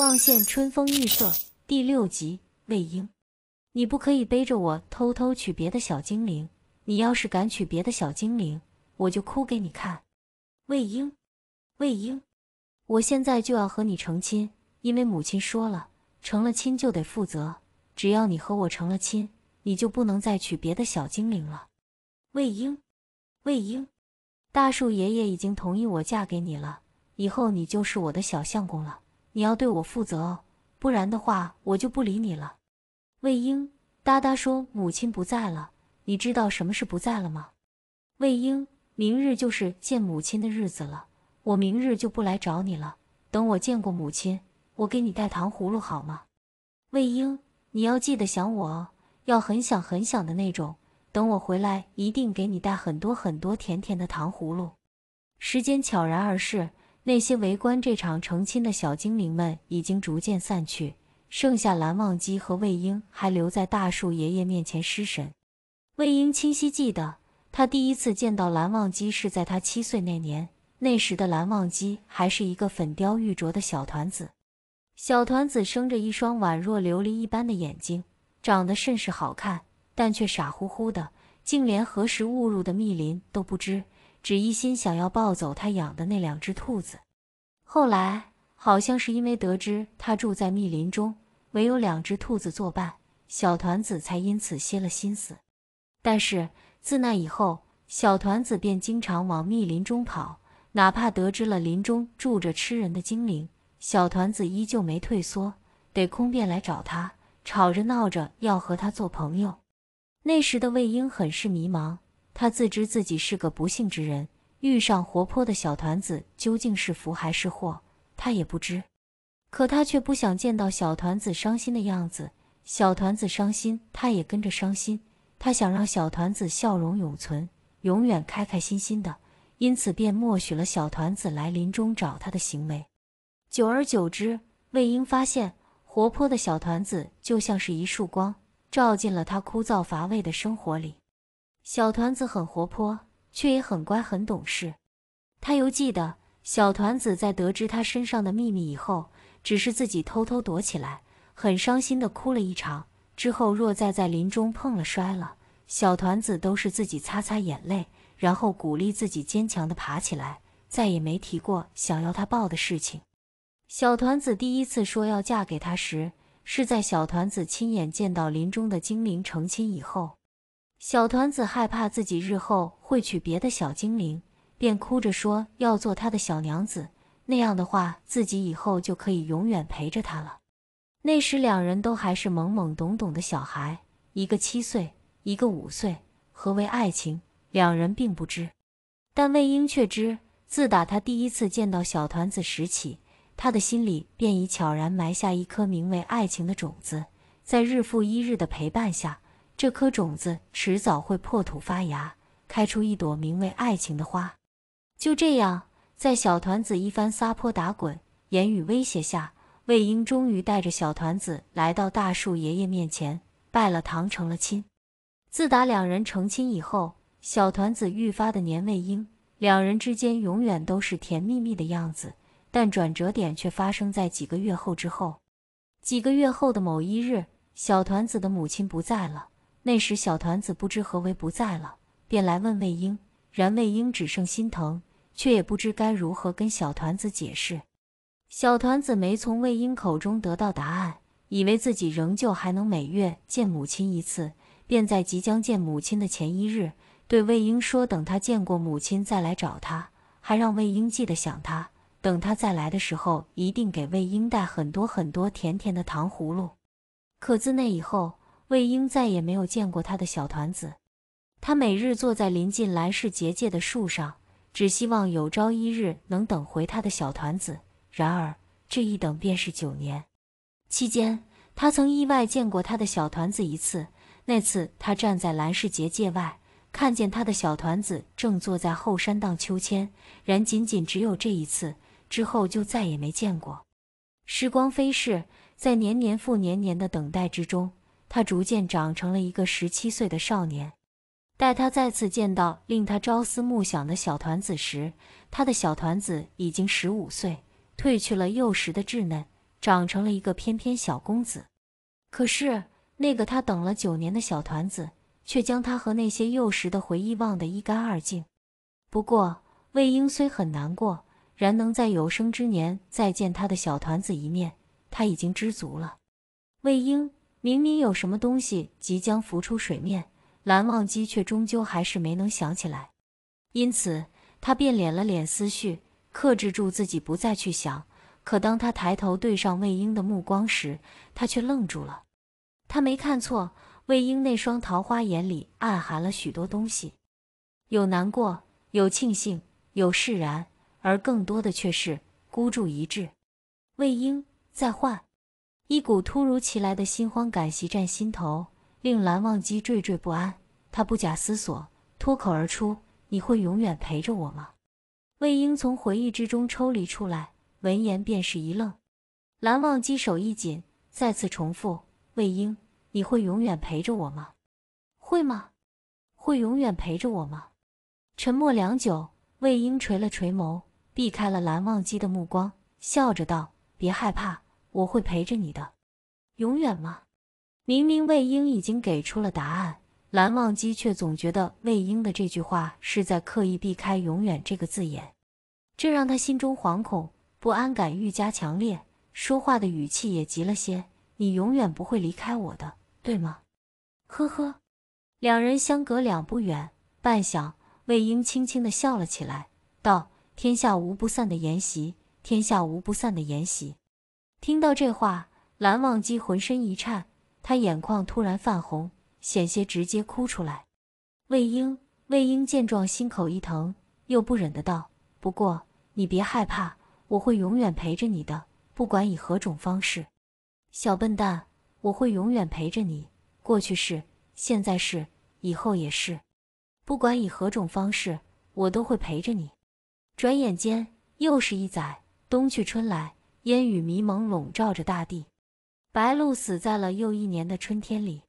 望羡春风玉色第六集魏婴，你不可以背着我偷偷娶别的小精灵。你要是敢娶别的小精灵，我就哭给你看。魏婴，魏婴，我现在就要和你成亲，因为母亲说了，成了亲就得负责。只要你和我成了亲，你就不能再娶别的小精灵了。魏婴，魏婴，大树爷爷已经同意我嫁给你了，以后你就是我的小相公了。你要对我负责哦，不然的话我就不理你了。魏婴哒哒说：“母亲不在了，你知道什么是不在了吗？”魏婴，明日就是见母亲的日子了，我明日就不来找你了。等我见过母亲，我给你带糖葫芦好吗？魏婴，你要记得想我哦，要很想很想的那种。等我回来，一定给你带很多很多甜甜的糖葫芦。时间悄然而逝。那些围观这场成亲的小精灵们已经逐渐散去，剩下蓝忘机和魏婴还留在大树爷爷面前失神。魏婴清晰记得，他第一次见到蓝忘机是在他七岁那年，那时的蓝忘机还是一个粉雕玉琢的小团子。小团子生着一双宛若琉璃一般的眼睛，长得甚是好看，但却傻乎乎的，竟连何时误入的密林都不知。只一心想要抱走他养的那两只兔子。后来好像是因为得知他住在密林中，唯有两只兔子作伴，小团子才因此歇了心思。但是自那以后，小团子便经常往密林中跑，哪怕得知了林中住着吃人的精灵，小团子依旧没退缩，得空便来找他，吵着闹着要和他做朋友。那时的魏婴很是迷茫。他自知自己是个不幸之人，遇上活泼的小团子究竟是福还是祸，他也不知。可他却不想见到小团子伤心的样子，小团子伤心，他也跟着伤心。他想让小团子笑容永存，永远开开心心的，因此便默许了小团子来林中找他的行为。久而久之，魏婴发现，活泼的小团子就像是一束光，照进了他枯燥乏味的生活里。小团子很活泼，却也很乖，很懂事。他犹记得，小团子在得知他身上的秘密以后，只是自己偷偷躲起来，很伤心的哭了一场。之后若再在林中碰了摔了，小团子都是自己擦擦眼泪，然后鼓励自己坚强的爬起来，再也没提过想要他抱的事情。小团子第一次说要嫁给他时，是在小团子亲眼见到林中的精灵成亲以后。小团子害怕自己日后会娶别的小精灵，便哭着说要做他的小娘子。那样的话，自己以后就可以永远陪着他了。那时两人都还是懵懵懂懂的小孩，一个七岁，一个五岁。何为爱情，两人并不知，但魏婴却知。自打他第一次见到小团子时起，他的心里便已悄然埋下一颗名为爱情的种子，在日复一日的陪伴下。这颗种子迟早会破土发芽，开出一朵名为爱情的花。就这样，在小团子一番撒泼打滚、言语威胁下，魏婴终于带着小团子来到大树爷爷面前，拜了堂，成了亲。自打两人成亲以后，小团子愈发的黏魏婴，两人之间永远都是甜蜜蜜的样子。但转折点却发生在几个月后之后。几个月后的某一日，小团子的母亲不在了。那时，小团子不知何为不在了，便来问魏婴。然魏婴只剩心疼，却也不知该如何跟小团子解释。小团子没从魏婴口中得到答案，以为自己仍旧还能每月见母亲一次，便在即将见母亲的前一日，对魏婴说：“等他见过母亲再来找他，还让魏婴记得想他。等他再来的时候，一定给魏婴带很多很多甜甜的糖葫芦。”可自那以后，魏婴再也没有见过他的小团子，他每日坐在临近蓝氏结界的树上，只希望有朝一日能等回他的小团子。然而这一等便是九年。期间，他曾意外见过他的小团子一次，那次他站在蓝氏结界外，看见他的小团子正坐在后山荡秋千。然仅仅只有这一次，之后就再也没见过。时光飞逝，在年年复年年的等待之中。他逐渐长成了一个十七岁的少年。待他再次见到令他朝思暮想的小团子时，他的小团子已经十五岁，褪去了幼时的稚嫩，长成了一个翩翩小公子。可是那个他等了九年的小团子，却将他和那些幼时的回忆忘得一干二净。不过魏婴虽很难过，然能在有生之年再见他的小团子一面，他已经知足了。魏婴明明有什么东西即将浮出水面。蓝忘机却终究还是没能想起来，因此他便敛了敛思绪，克制住自己不再去想。可当他抬头对上魏婴的目光时，他却愣住了。他没看错，魏婴那双桃花眼里暗含了许多东西，有难过，有庆幸，有释然，而更多的却是孤注一掷。魏婴再换，一股突如其来的心慌感袭占心头。令蓝忘机惴惴不安，他不假思索脱口而出：“你会永远陪着我吗？”魏婴从回忆之中抽离出来，闻言便是一愣。蓝忘机手一紧，再次重复：“魏婴，你会永远陪着我吗？会吗？会永远陪着我吗？”沉默良久，魏婴垂了垂眸，避开了蓝忘机的目光，笑着道：“别害怕，我会陪着你的，永远吗？”明明魏婴已经给出了答案，蓝忘机却总觉得魏婴的这句话是在刻意避开“永远”这个字眼，这让他心中惶恐不安感愈加强烈，说话的语气也急了些：“你永远不会离开我的，对吗？”呵呵，两人相隔两步远，半晌，魏婴轻轻地笑了起来，道：“天下无不散的筵席，天下无不散的筵席。”听到这话，蓝忘机浑身一颤。他眼眶突然泛红，险些直接哭出来。魏婴，魏婴见状，心口一疼，又不忍的道：“不过你别害怕，我会永远陪着你的，不管以何种方式。”小笨蛋，我会永远陪着你，过去是，现在是，以后也是，不管以何种方式，我都会陪着你。转眼间又是一载，冬去春来，烟雨迷蒙笼罩着大地。白露死在了又一年的春天里。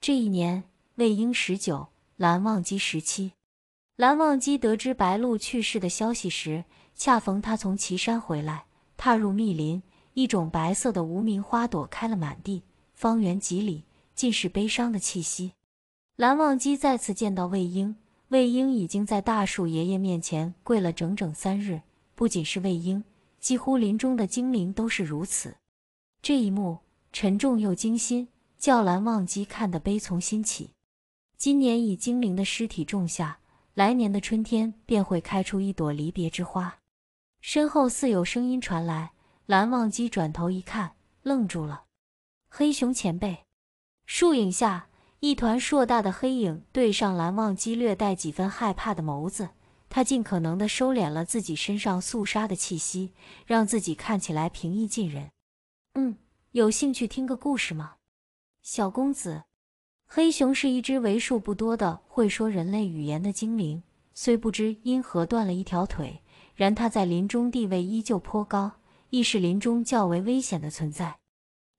这一年，魏婴十九，蓝忘机十七。蓝忘机得知白露去世的消息时，恰逢他从岐山回来，踏入密林，一种白色的无名花朵开了满地，方圆几里尽是悲伤的气息。蓝忘机再次见到魏婴，魏婴已经在大树爷爷面前跪了整整三日。不仅是魏婴，几乎林中的精灵都是如此。这一幕。沉重又惊心，叫蓝忘机看得悲从心起。今年以精灵的尸体种下，来年的春天便会开出一朵离别之花。身后似有声音传来，蓝忘机转头一看，愣住了。黑熊前辈，树影下，一团硕大的黑影对上蓝忘机略带几分害怕的眸子。他尽可能的收敛了自己身上肃杀的气息，让自己看起来平易近人。嗯。有兴趣听个故事吗，小公子？黑熊是一只为数不多的会说人类语言的精灵，虽不知因何断了一条腿，然它在林中地位依旧颇高，亦是林中较为危险的存在。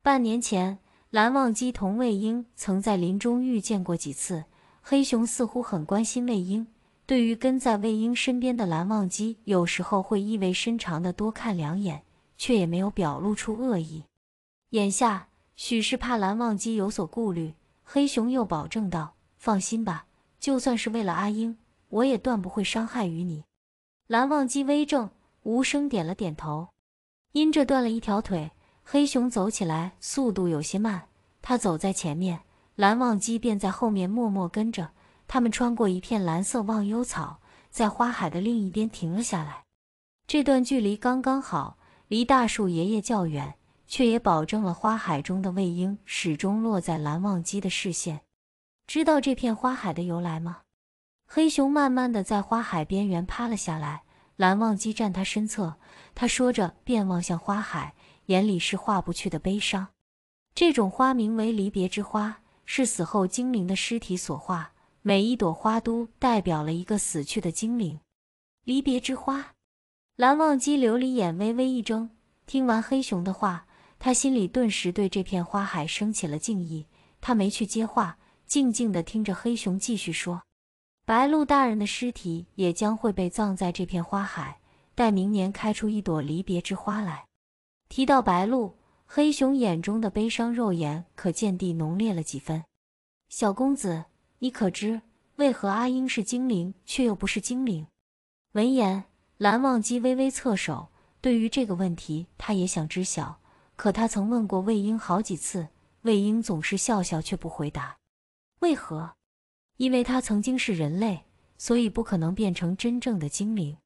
半年前，蓝忘机同魏婴曾在林中遇见过几次，黑熊似乎很关心魏婴。对于跟在魏婴身边的蓝忘机，有时候会意味深长的多看两眼，却也没有表露出恶意。眼下许是怕蓝忘机有所顾虑，黑熊又保证道：“放心吧，就算是为了阿英，我也断不会伤害于你。”蓝忘机微怔，无声点了点头。因这断了一条腿，黑熊走起来速度有些慢。他走在前面，蓝忘机便在后面默默跟着。他们穿过一片蓝色忘忧草，在花海的另一边停了下来。这段距离刚刚好，离大树爷爷较远。却也保证了花海中的魏婴始终落在蓝忘机的视线。知道这片花海的由来吗？黑熊慢慢的在花海边缘趴了下来，蓝忘机站他身侧，他说着便望向花海，眼里是画不去的悲伤。这种花名为离别之花，是死后精灵的尸体所化，每一朵花都代表了一个死去的精灵。离别之花，蓝忘机琉璃眼微微一睁，听完黑熊的话。他心里顿时对这片花海升起了敬意，他没去接话，静静地听着黑熊继续说：“白鹿大人的尸体也将会被葬在这片花海，待明年开出一朵离别之花来。”提到白鹿，黑熊眼中的悲伤肉眼可见地浓烈了几分。小公子，你可知为何阿英是精灵，却又不是精灵？闻言，蓝忘机微微侧手。对于这个问题，他也想知晓。可他曾问过魏婴好几次，魏婴总是笑笑却不回答。为何？因为他曾经是人类，所以不可能变成真正的精灵。